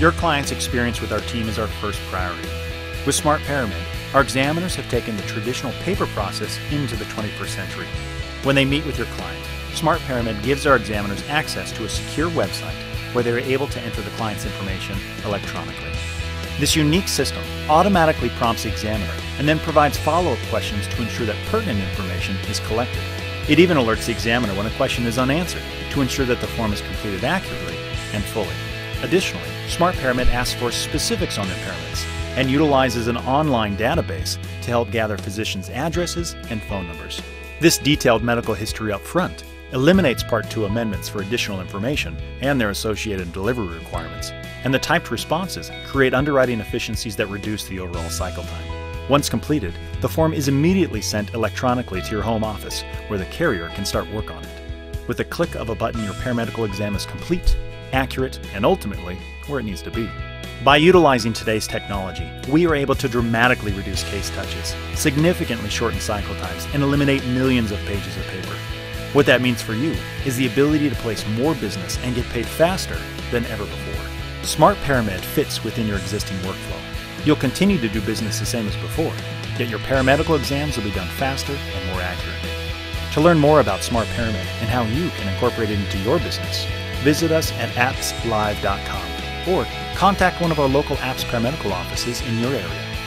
Your client's experience with our team is our first priority. With Smart Paramed, our examiners have taken the traditional paper process into the 21st century. When they meet with your client, Smart Paramed gives our examiners access to a secure website where they are able to enter the client's information electronically. This unique system automatically prompts the examiner and then provides follow up questions to ensure that pertinent information is collected. It even alerts the examiner when a question is unanswered to ensure that the form is completed accurately and fully. Additionally, Smart Paramed asks for specifics on impairments and utilizes an online database to help gather physicians' addresses and phone numbers. This detailed medical history up front eliminates Part 2 amendments for additional information and their associated delivery requirements, and the typed responses create underwriting efficiencies that reduce the overall cycle time. Once completed, the form is immediately sent electronically to your home office where the carrier can start work on it. With a click of a button, your paramedical exam is complete, accurate, and ultimately where it needs to be. By utilizing today's technology, we are able to dramatically reduce case touches, significantly shorten cycle times, and eliminate millions of pages of paper. What that means for you is the ability to place more business and get paid faster than ever before. Smart Paramed fits within your existing workflow. You'll continue to do business the same as before, yet your paramedical exams will be done faster and more accurately. To learn more about Smart Paramed and how you can incorporate it into your business, visit us at appslive.com or contact one of our local APPS paramedical offices in your area.